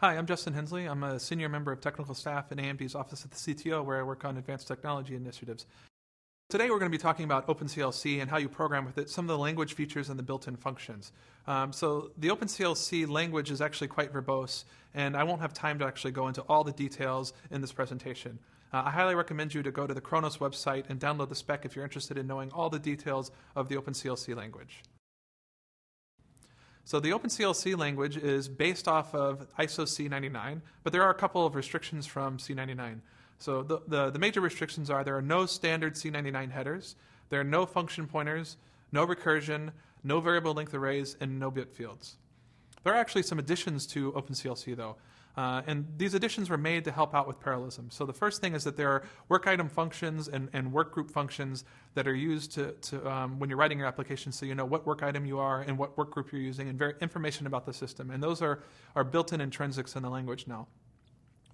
Hi, I'm Justin Hensley. I'm a senior member of technical staff in AMD's office at the CTO, where I work on advanced technology initiatives. Today, we're going to be talking about OpenCL C and how you program with it, some of the language features and the built in functions. Um, so, the OpenCL C language is actually quite verbose, and I won't have time to actually go into all the details in this presentation. Uh, I highly recommend you to go to the Khronos website and download the spec if you're interested in knowing all the details of the OpenCL C language. So the OpenCL C language is based off of ISO C99, but there are a couple of restrictions from C99. So the, the, the, major restrictions are there are no standard C99 headers, there are no function pointers, no recursion, no variable length arrays, and no bit fields. There are actually some additions to OpenCL C though. Uh, and these additions were made to help out with parallelism. So the first thing is that there are work item functions and, and work group functions that are used to, to um, when you're writing your application so you know what work item you are and what work group you're using and very, information about the system. And those are, are built-in intrinsics in the language now.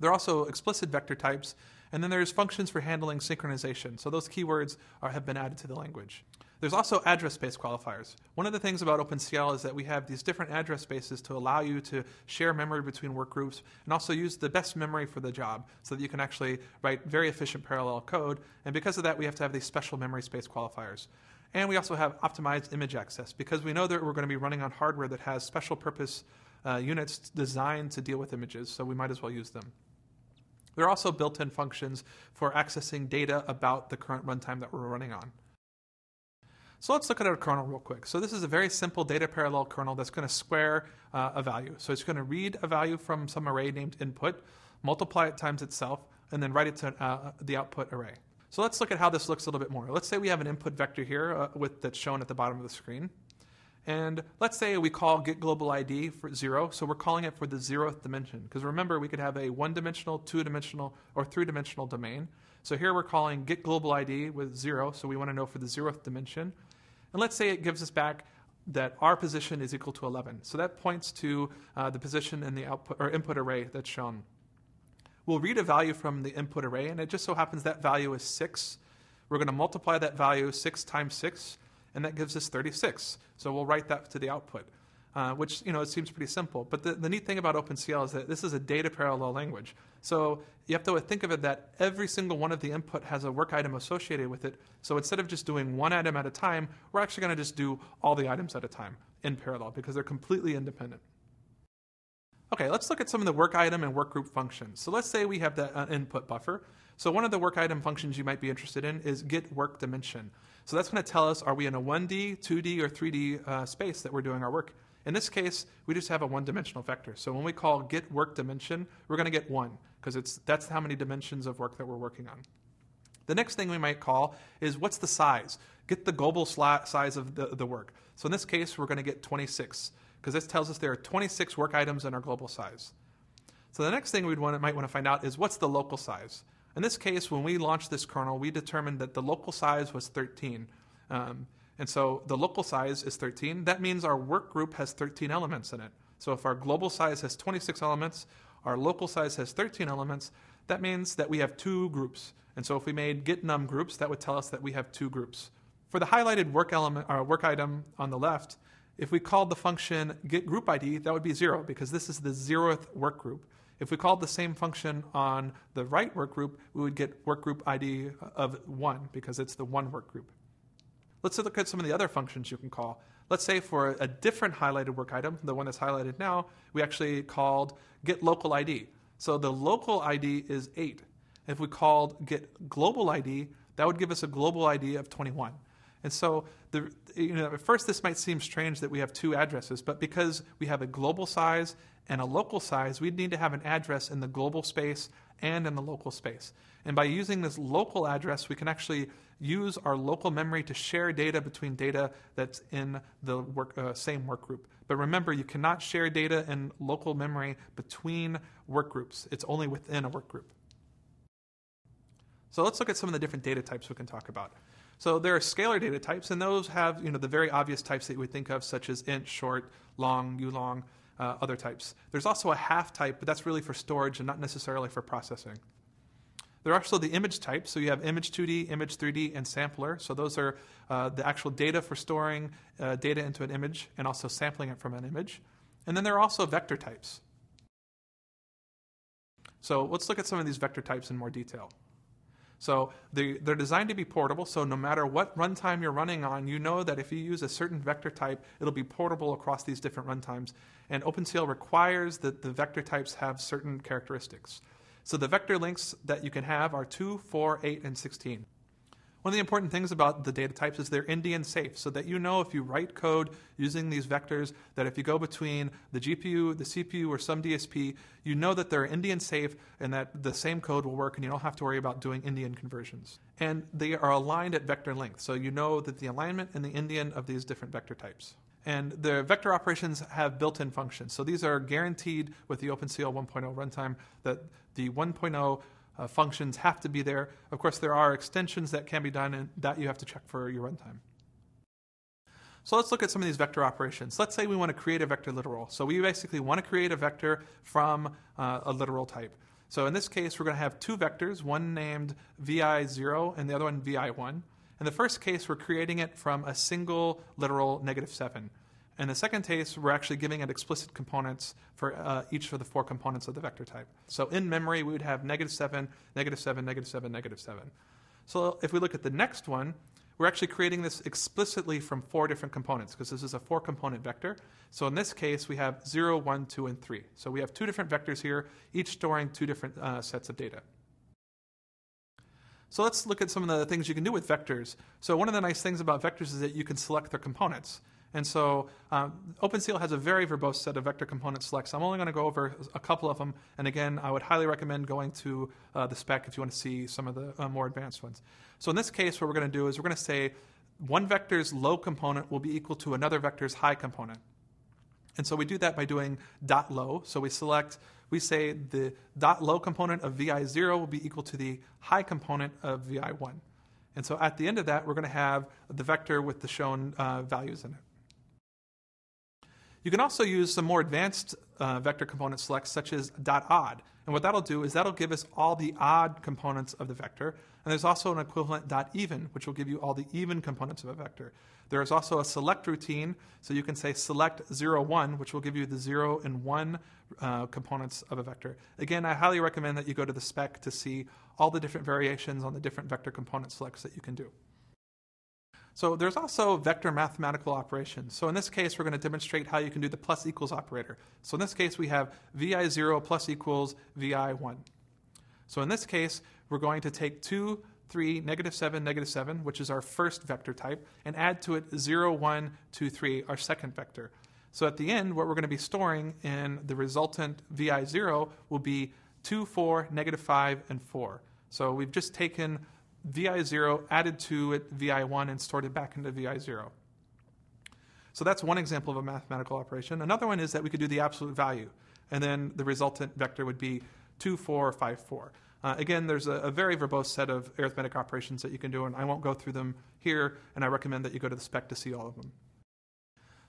There are also explicit vector types, and then there's functions for handling synchronization. So those keywords are, have been added to the language. There's also address space qualifiers. One of the things about OpenCL is that we have these different address spaces to allow you to share memory between work groups and also use the best memory for the job so that you can actually write very efficient parallel code. And because of that, we have to have these special memory space qualifiers. And we also have optimized image access because we know that we're going to be running on hardware that has special purpose uh, units designed to deal with images, so we might as well use them. There are also built in functions for accessing data about the current runtime that we're running on. So let's look at our kernel real quick. So this is a very simple data parallel kernel that's going to square uh, a value. So it's going to read a value from some array named input, multiply it times itself, and then write it to uh, the output array. So let's look at how this looks a little bit more. Let's say we have an input vector here uh, with, that's shown at the bottom of the screen. And let's say we call get global ID for zero, so we're calling it for the zeroth dimension. Because remember, we could have a one dimensional, two dimensional, or three dimensional domain. So here we're calling get global ID with zero, so we want to know for the zeroth dimension. And let's say it gives us back that our position is equal to 11. So that points to uh, the position in the output or input array that's shown. We'll read a value from the input array, and it just so happens that value is 6. We're going to multiply that value 6 times 6, and that gives us 36. So we'll write that to the output uh, which you know it seems pretty simple. But the, the neat thing about OpenCL is that this is a data parallel language. So you have to think of it that every single one of the input has a work item associated with it. So instead of just doing one item at a time, we're actually going to just do all the items at a time in parallel because they're completely independent. Okay, let's look at some of the work item and work group functions. So let's say we have that uh, input buffer. So one of the work item functions you might be interested in is get work dimension. So that's going to tell us are we in a 1D, 2D, or 3D uh, space that we're doing our work. In this case, we just have a one-dimensional vector. So when we call get work dimension, we're going to get one because it's that's how many dimensions of work that we're working on. The next thing we might call is what's the size? Get the global size of the, the work. So in this case, we're going to get 26 because this tells us there are 26 work items in our global size. So the next thing we might want to find out is what's the local size? In this case, when we launched this kernel, we determined that the local size was 13. Um, and so the local size is 13. That means our work group has 13 elements in it. So if our global size has 26 elements, our local size has 13 elements, that means that we have two groups. And so if we made get num groups, that would tell us that we have two groups. For the highlighted work element or work item on the left, if we called the function get group ID, that would be zero because this is the zeroth work group. If we called the same function on the right work group, we would get work group ID of one because it's the one work group. Let's look at some of the other functions you can call. Let's say for a different highlighted work item, the one that's highlighted now, we actually called get local ID. So the local ID is 8. If we called get global ID, that would give us a global ID of 21. And so, the, you know, at first this might seem strange that we have two addresses, but because we have a global size and a local size, we'd need to have an address in the global space and in the local space. And by using this local address, we can actually use our local memory to share data between data that's in the work, uh, same work group. But remember, you cannot share data in local memory between work groups. It's only within a work group. So let's look at some of the different data types we can talk about. So there are scalar data types, and those have you know the very obvious types that you would think of, such as int, short, long, ulong, uh, other types. There's also a half type, but that's really for storage and not necessarily for processing. There are also the image types. So you have image 2D, image 3D, and sampler. So those are uh, the actual data for storing uh, data into an image and also sampling it from an image. And then there are also vector types. So let's look at some of these vector types in more detail. So they, they're designed to be portable, so no matter what runtime you're running on, you know that if you use a certain vector type, it'll be portable across these different runtimes. And OpenCL requires that the vector types have certain characteristics. So the vector lengths that you can have are 2, 4, 8, and 16. One of the important things about the data types is they're endian safe, so that you know if you write code using these vectors, that if you go between the GPU, the CPU, or some DSP, you know that they're endian safe and that the same code will work and you don't have to worry about doing endian conversions. And they are aligned at vector length, so you know that the alignment and the endian of these different vector types. And the vector operations have built in functions. So these are guaranteed with the OpenCL 1.0 runtime that the 1.0 uh, functions have to be there. Of course, there are extensions that can be done, and that you have to check for your runtime. So let's look at some of these vector operations. Let's say we want to create a vector literal. So we basically want to create a vector from uh, a literal type. So in this case, we're going to have two vectors, one named vi0 and the other one vi1. In the first case, we're creating it from a single literal negative 7. In the second case, we're actually giving it explicit components for uh, each of the four components of the vector type. So in memory, we would have negative 7, negative 7, negative 7, negative 7. So if we look at the next one, we're actually creating this explicitly from four different components because this is a four component vector. So in this case, we have 0, 1, 2, and 3. So we have two different vectors here, each storing two different uh, sets of data. So let's look at some of the things you can do with vectors. So one of the nice things about vectors is that you can select their components. And so um, OpenCL has a very verbose set of vector component selects. I'm only going to go over a couple of them. And again, I would highly recommend going to uh, the spec if you want to see some of the uh, more advanced ones. So in this case, what we're going to do is we're going to say one vector's low component will be equal to another vector's high component. And so we do that by doing dot low. So we select, we say the dot low component of vi0 will be equal to the high component of vi1. And so at the end of that, we're going to have the vector with the shown uh, values in it. You can also use some more advanced uh, vector component selects, such as odd. And what that'll do is that'll give us all the odd components of the vector. And there's also an equivalent even, which will give you all the even components of a vector. There is also a select routine, so you can say select 0, 1, which will give you the 0 and 1 uh, components of a vector. Again, I highly recommend that you go to the spec to see all the different variations on the different vector component selects that you can do. So there's also vector mathematical operations. So in this case, we're going to demonstrate how you can do the plus equals operator. So in this case, we have vi0 plus equals vi1. So in this case, we're going to take 2, 3, negative 7, negative 7, which is our first vector type, and add to it 0, 1, 2, 3, our second vector. So at the end, what we're going to be storing in the resultant vi0 will be 2, 4, negative 5, and 4. So we've just taken vi0, added to it vi1, and stored it back into vi0. So that's one example of a mathematical operation. Another one is that we could do the absolute value, and then the resultant vector would be 2, 4, 5, 4. Uh, again, there's a, a, very verbose set of arithmetic operations that you can do, and I won't go through them here, and I recommend that you go to the spec to see all of them.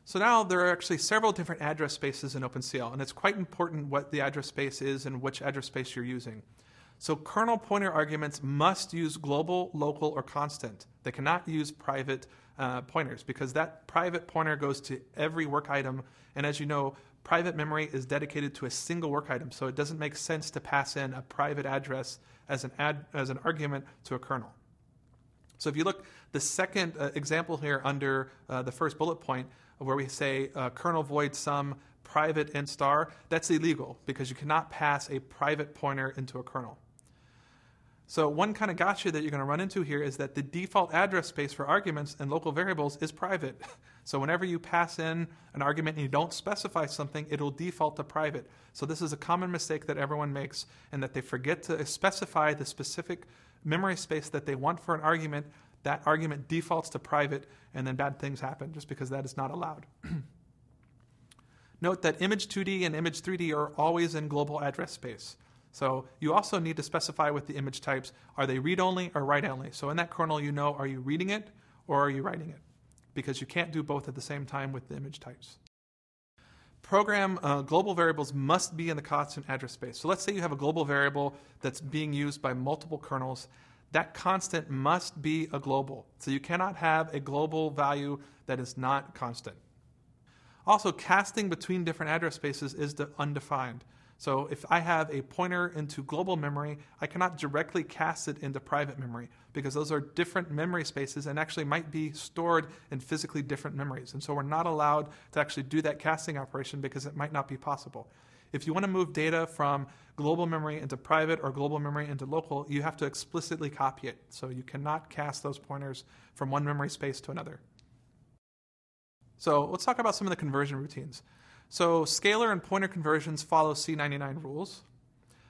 So now there are actually several different address spaces in OpenCL, and it's quite important what the address space is and which address space you're using. So kernel pointer arguments must use global, local, or constant. They cannot use private uh, pointers because that private pointer goes to every work item. And as you know, private memory is dedicated to a single work item, so it doesn't make sense to pass in a private address as an, ad, as an argument to a kernel. So if you look, the second uh, example here under uh, the first bullet point, where we say uh, kernel void some private int star, that's illegal because you cannot pass a private pointer into a kernel. So one kind of gotcha that you're going to run into here is that the default address space for arguments and local variables is private. So whenever you pass in an argument and you don't specify something, it'll default to private. So this is a common mistake that everyone makes and that they forget to specify the specific memory space that they want for an argument. That argument defaults to private and then bad things happen just because that is not allowed. Note that image 2D and image 3D are always in global address space. So you also need to specify with the image types, are they read-only or write-only? So in that kernel, you know, are you reading it or are you writing it? Because you can't do both at the same time with the image types. Program uh, global variables must be in the constant address space. So let's say you have a global variable that's being used by multiple kernels. That constant must be a global. So you cannot have a global value that is not constant. Also, casting between different address spaces is undefined. So if I have a pointer into global memory, I cannot directly cast it into private memory because those are different memory spaces and actually might be stored in physically different memories. And so we're not allowed to actually do that casting operation because it might not be possible. If you want to move data from global memory into private or global memory into local, you have to explicitly copy it. So you cannot cast those pointers from one memory space to another. So let's talk about some of the conversion routines. So scalar and pointer conversions follow C99 rules.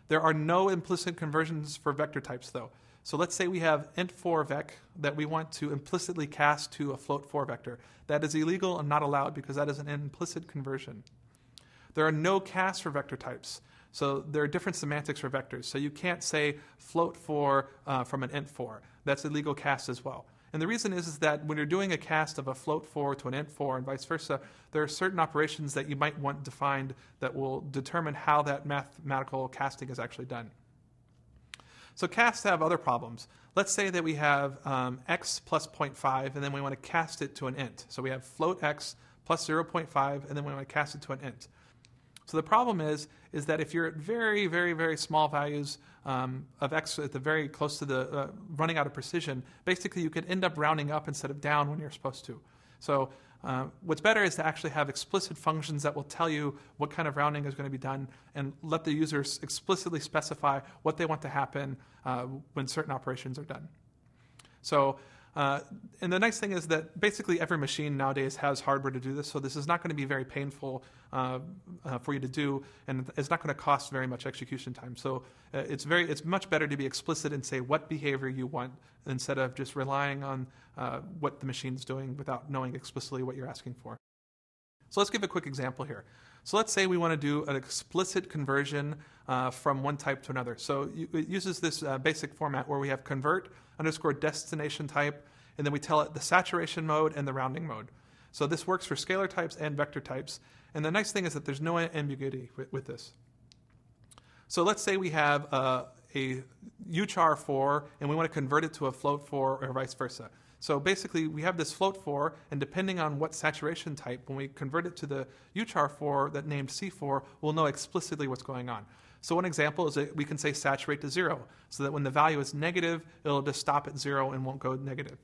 There are no implicit conversions for vector types, though. So let's say we have int4 vec that we want to implicitly cast to a float4 vector. That is illegal and not allowed because that is an implicit conversion. There are no casts for vector types. So there are different semantics for vectors. So you can't say float4 uh, from an int4. That's illegal cast as well. And the reason is, is that when you're doing a cast of a float 4 to an int 4 and vice versa, there are certain operations that you might want defined that will determine how that mathematical casting is actually done. So casts have other problems. Let's say that we have um, x plus 0.5, and then we want to cast it to an int. So we have float x plus 0.5, and then we want to cast it to an int. So the problem is, is that if you're at very, very, very small values um, of x at the very close to the uh, running out of precision, basically you could end up rounding up instead of down when you're supposed to. So uh, what's better is to actually have explicit functions that will tell you what kind of rounding is going to be done and let the users explicitly specify what they want to happen uh, when certain operations are done. So uh, and the nice thing is that basically every machine nowadays has hardware to do this, so this is not going to be very painful uh, uh, for you to do, and it's not going to cost very much execution time. So uh, it's very, it's much better to be explicit and say what behavior you want instead of just relying on uh, what the machine's doing without knowing explicitly what you're asking for. So let's give a quick example here. So let's say we want to do an explicit conversion uh, from one type to another. So it uses this uh, basic format where we have convert underscore destination type, and then we tell it the saturation mode and the rounding mode. So this works for scalar types and vector types. And the nice thing is that there's no ambiguity with, with this. So let's say we have uh, a uchar4 and we want to convert it to a float4 or vice versa. So basically, we have this float 4, and depending on what saturation type, when we convert it to the uchar 4 that named C4, we'll know explicitly what's going on. So one example is that we can say saturate to zero, so that when the value is negative, it'll just stop at zero and won't go negative.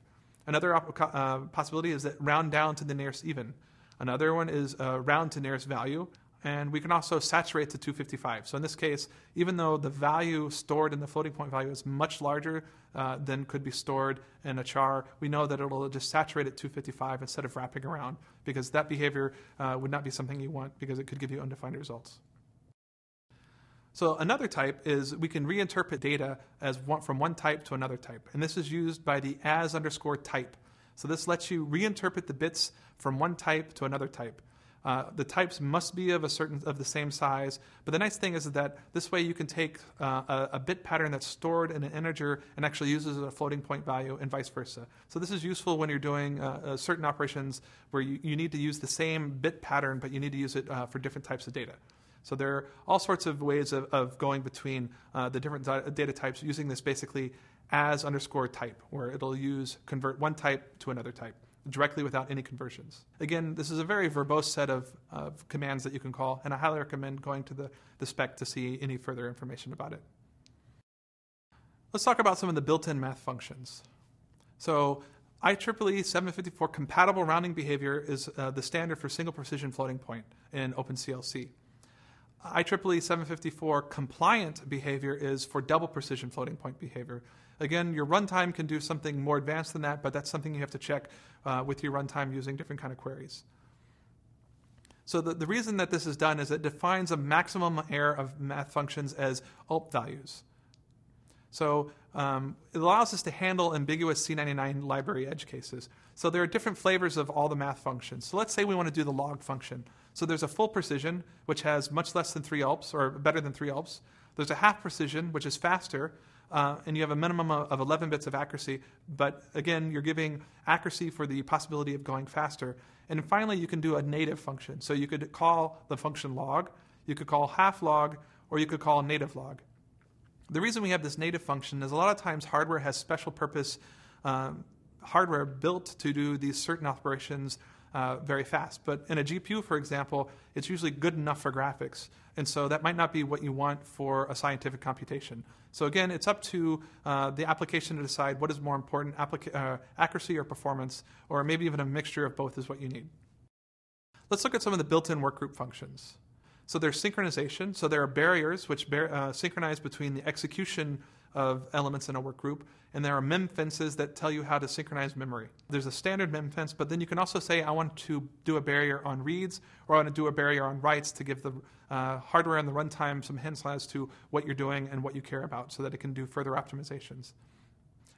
Another uh, possibility is that round down to the nearest even. Another one is uh, round to nearest value, and we can also saturate to 255. So in this case, even though the value stored in the floating point value is much larger uh, than could be stored in a char, we know that it'll just saturate at 255 instead of wrapping around because that behavior uh, would not be something you want because it could give you undefined results. So another type is we can reinterpret data as one, from one type to another type, and this is used by the as underscore type. So this lets you reinterpret the bits from one type to another type. Uh, the types must be of a certain of the same size. But the nice thing is that this way you can take uh, a, a, bit pattern that's stored in an integer and actually uses a floating point value, and vice versa. So this is useful when you're doing uh, uh certain operations where you, you, need to use the same bit pattern, but you need to use it uh, for different types of data. So there are all sorts of ways of, of going between uh, the different data types using this basically as underscore type, where it'll use convert one type to another type directly without any conversions. Again, this is a very verbose set of, of commands that you can call, and I highly recommend going to the, the spec to see any further information about it. Let's talk about some of the built-in math functions. So IEEE 754 compatible rounding behavior is uh, the standard for single precision floating point in OpenCL C. IEEE 754 compliant behavior is for double precision floating point behavior. Again, your runtime can do something more advanced than that, but that's something you have to check uh, with your runtime using different kind of queries. So the, the reason that this is done is it defines a maximum error of math functions as ULP values. So um, it allows us to handle ambiguous C99 library edge cases. So there are different flavors of all the math functions. So let's say we want to do the log function. So there's a full precision, which has much less than three ULPs, or better than three ULPs. There's a half precision, which is faster, uh, and you have a minimum of 11 bits of accuracy. But again, you're giving accuracy for the possibility of going faster. And finally, you can do a native function. So you could call the function log, you could call half log, or you could call native log. The reason we have this native function is a lot of times hardware has special purpose um, hardware built to do these certain operations uh, very fast. But in a GPU, for example, it's usually good enough for graphics. And so that might not be what you want for a scientific computation. So again, it's up to uh, the application to decide what is more important, applica- uh, accuracy or performance, or maybe even a mixture of both is what you need. Let's look at some of the built-in workgroup functions. So there's synchronization. So there are barriers which bear, uh, synchronize between the execution of elements in a work group, and there are mem fences that tell you how to synchronize memory. There's a standard mem fence, but then you can also say, I want to do a barrier on reads, or I want to do a barrier on writes to give the uh, hardware and the runtime some hints as to what you're doing and what you care about so that it can do further optimizations.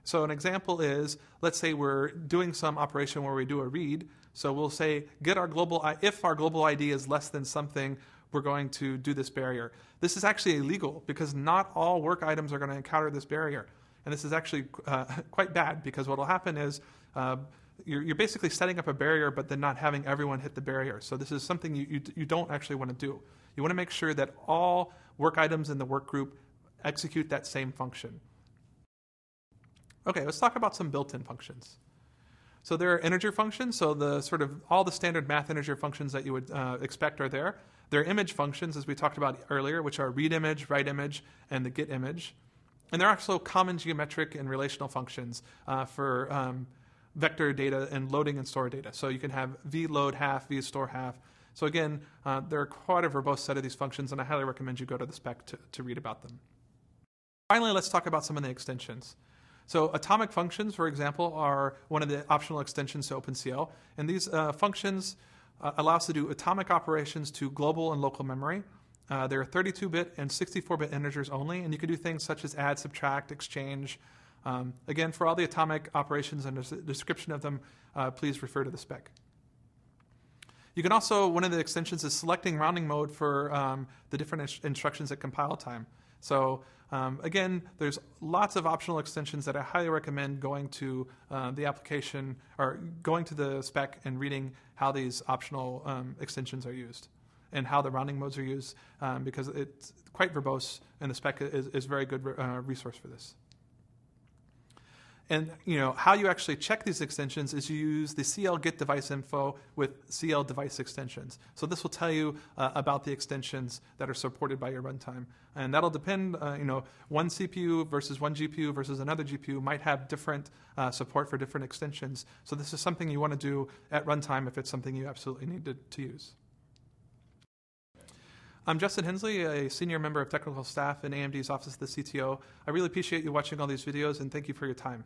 So an example is, let's say we're doing some operation where we do a read. So we'll say, get our global, if our global ID is less than something, we're going to do this barrier. This is actually illegal because not all work items are going to encounter this barrier. And this is actually uh, quite bad because what will happen is uh, you're, you're, basically setting up a barrier but then not having everyone hit the barrier. So this is something you, you, you don't actually want to do. You want to make sure that all work items in the work group execute that same function. Okay, let's talk about some built-in functions. So there are integer functions. So the sort of all the standard math integer functions that you would uh, expect are there. There are image functions, as we talked about earlier, which are read image, write image, and the get image. And there are also common geometric and relational functions uh, for um, vector data and loading and store data. So you can have vload half, vstore half. So again, uh, there are quite a verbose set of these functions, and I highly recommend you go to the spec to, to read about them. Finally, let's talk about some of the extensions. So atomic functions, for example, are one of the optional extensions to OpenCL. And these uh, functions uh, allow us to do atomic operations to global and local memory. Uh, there are 32-bit and 64-bit integers only, and you can do things such as add, subtract, exchange. Um, again, for all the atomic operations and a description of them, uh, please refer to the spec. You can also, one of the extensions is selecting rounding mode for um, the different instructions at compile time. So um, again, there's lots of optional extensions that I highly recommend going to uh, the application or going to the spec and reading how these optional um, extensions are used and how the rounding modes are used um, because it's quite verbose and the spec is, is very good uh, resource for this. And you know how you actually check these extensions is you use the CL get device info with CL device extensions. So this will tell you uh, about the extensions that are supported by your runtime, and that'll depend. Uh, you know, one CPU versus one GPU versus another GPU might have different uh, support for different extensions. So this is something you want to do at runtime if it's something you absolutely need to, to use. I'm Justin Hensley, a senior member of technical staff in AMD's Office of the CTO. I really appreciate you watching all these videos and thank you for your time.